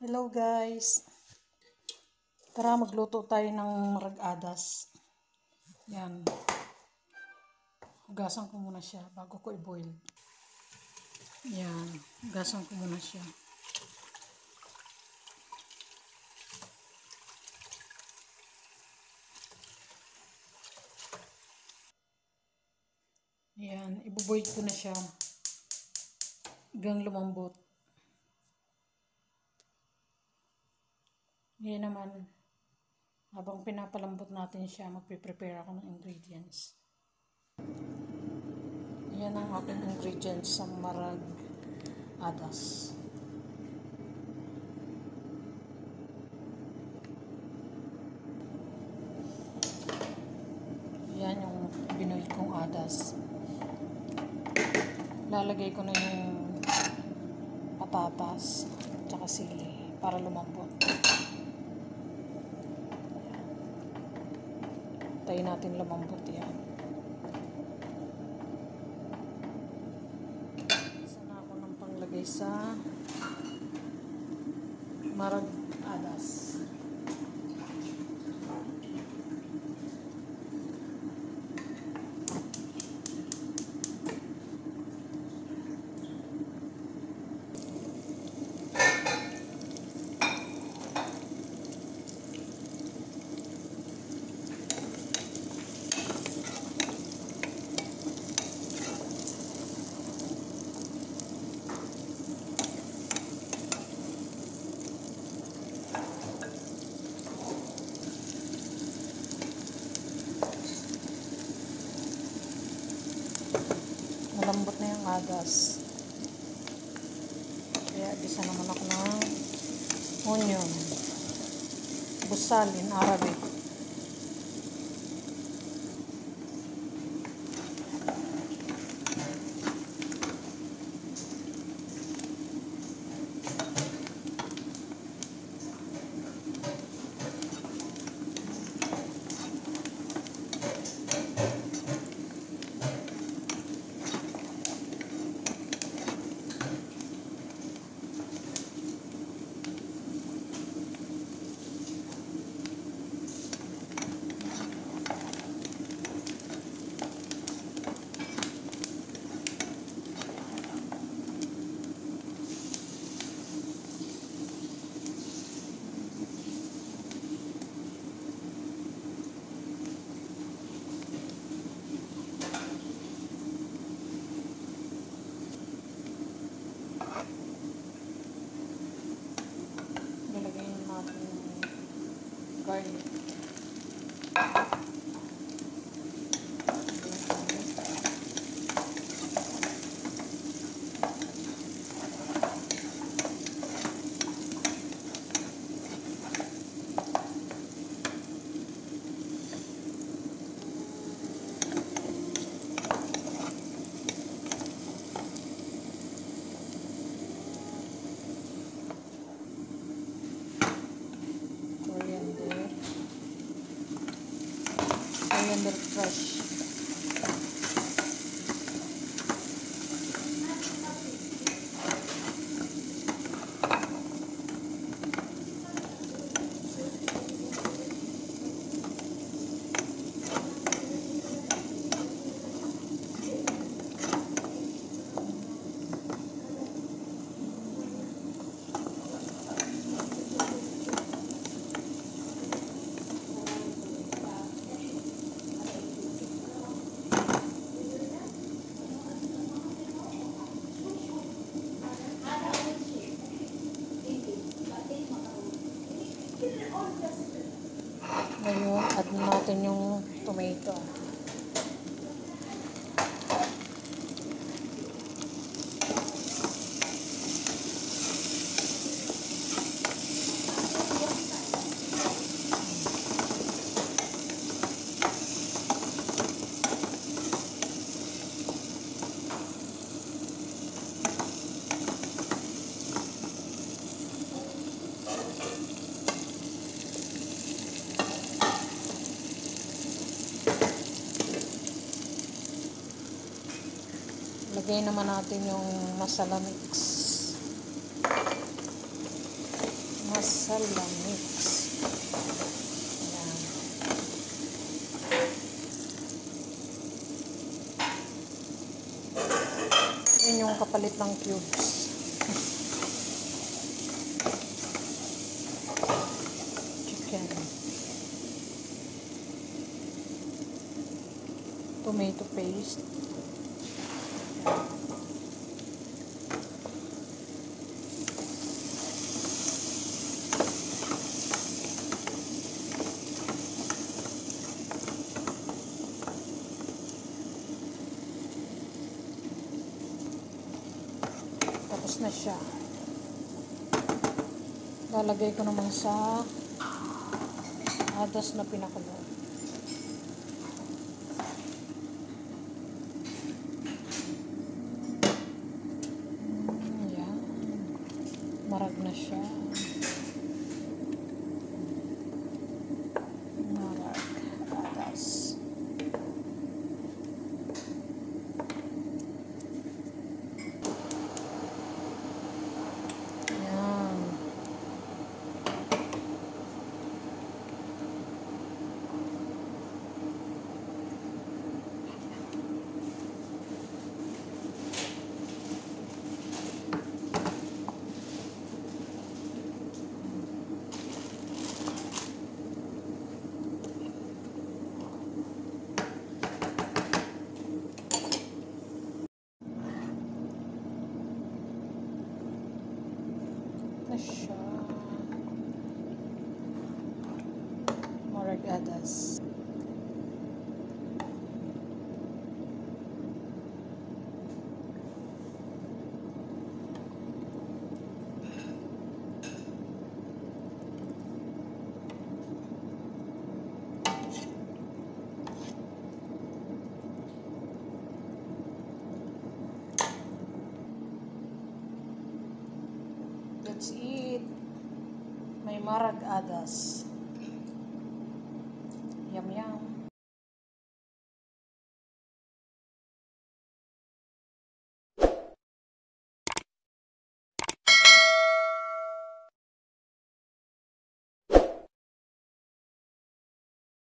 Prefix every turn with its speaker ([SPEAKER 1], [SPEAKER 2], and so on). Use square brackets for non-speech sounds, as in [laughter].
[SPEAKER 1] Hello guys. Tara magluto tayo ng marag-adas. Yan. Hugasan ko muna siya bago ko i-boil. Yan. Hugasan ko muna siya. Yan. Ibuboil ko na siya. Hanggang lumambot. Ngayon naman, habang pinapalambot natin siya, magpe-prepare ako ng ingredients. Yan ang aking ingredients sa marag adas. Yan yung binoil kong adas. Lalagay ko na yung patatas tsaka sili para lumambot. Tayo natin lumambot yan. Isa na ako ng panglagay sa marag adas. Malambot na yung agas. Kaya gisa naman ako ng onion. Busal in Arabic. and they're fresh. Natin yung tomato Lagay naman natin yung masala mix. masala mix. Ayan. Yun yung kapalit ng cubes. [laughs] Chicken. Tomato paste. Tapos na siya. Lalagay ko naman sa adas na pinakulo. Marag na siya. Marag. Adas. Ayan. Na siya. That's it. May marag yum.